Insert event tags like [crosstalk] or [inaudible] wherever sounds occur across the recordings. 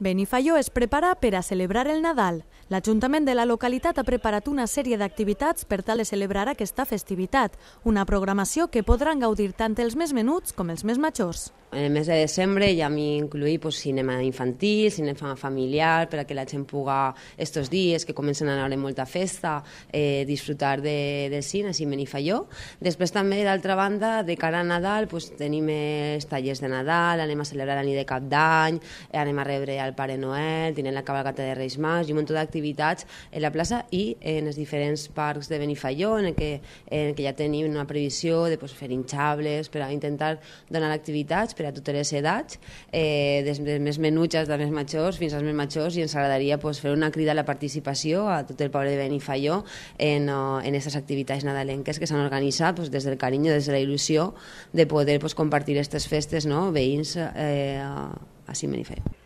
Benifaió es prepara per a celebrar el Nadal. L'Ajuntament de la localitat ha preparat una sèrie d'activitats per tal de celebrar aquesta festivitat, una programació que podran gaudir tant els més menuts com els més majors. En el mes de desembre ja m'hi incluït pues, cinema infantil, cinema familiar, per a que la gent puga estos dies que comencen a anar molta festa, eh, disfrutar de, del cine, així Benifaió. Després també, d'altra banda, de cara a Nadal, pues, tenim els tallers de Nadal, anem a celebrar la nit de cap d'any, anem a rebre al Pare Noel, tenen la cabalgata de Reis Mags i un munt d'activitats en la plaça i en els diferents parcs de Benifaió, en el que, en el que ja tenim una previsió de pues, fer hinchables per a intentar donar activitats per a totes les edats, eh, des, des més menuts dels més majors fins als més majors i ens agradaria pues, fer una crida a la participació a tot el poble de Benifaió en, en aquestes activitats nadalenques que s'han organitzat pues, des del carinyo, des de la il·lusió de poder pues, compartir aquestes festes no? veïns eh, a Benifaió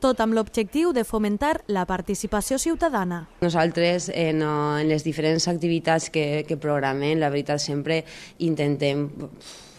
tot amb l'objectiu de fomentar la participació ciutadana. Nosaltres, en, eh, en les diferents activitats que, que programem, la veritat, sempre intentem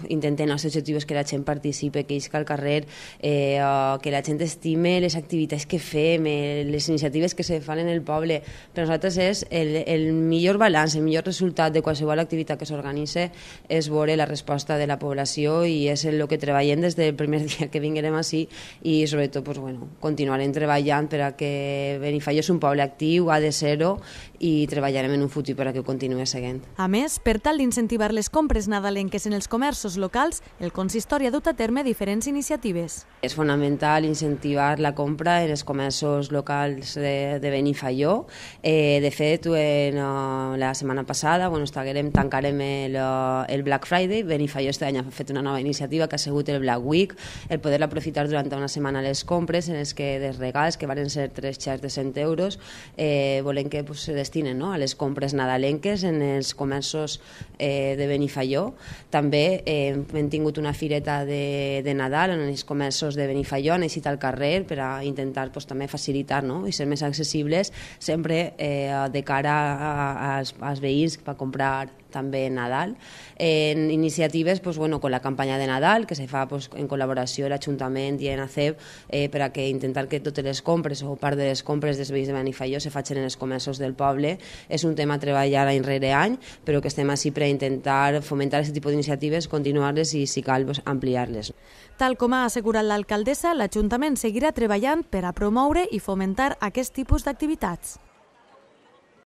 intentem els objectius que la gent participe, que isca al carrer, eh, que la gent estime les activitats que fem, eh, les iniciatives que se fan en el poble. Per nosaltres és el, el millor balanç, el millor resultat de qualsevol activitat que s'organitze és veure la resposta de la població i és el que treballem des del primer [laughs] dia que vinguem així i sobretot pues, bueno, continuarem treballant per a que Benifallo és un poble actiu, ha de ser-ho, i treballarem en un futur per a que ho continuï seguint. A més, per tal d'incentivar les compres nadalenques en els comerços locals, el consistori ha dut a terme diferents iniciatives. És fonamental incentivar la compra en els comerços locals de, de Benifaió. Eh, de fet, en, uh, la setmana passada bueno, estaguerem, tancarem el, uh, el Black Friday. Benifaió este any ha fet una nova iniciativa que ha sigut el Black Week, el poder aprofitar durant una setmana les compres en els que dels regals, que van ser tres xars de 100 euros, eh, volem que pues, se destinen no? a les compres nadalenques en els comerços eh, de Benifaió. També eh, hem tingut una fireta de, de Nadal en els comerços de Benifaió, han eixit al carrer per a intentar pues, també facilitar no? i ser més accessibles sempre eh, de cara als, als veïns per comprar també Nadal, en iniciatives pues, bueno, con la campanya de Nadal, que se fa pues, en col·laboració l'Ajuntament i en ACEP eh, per a que intentar que totes les compres o part de les compres dels veïns de Benifaió se facin en els comerços del poble. És un tema a treballar any rere any, però que estem així per a intentar fomentar aquest tipus d'iniciatives, continuar-les i, si cal, pues, ampliar-les. Tal com ha assegurat l'alcaldessa, l'Ajuntament seguirà treballant per a promoure i fomentar aquest tipus d'activitats.